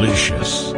delicious.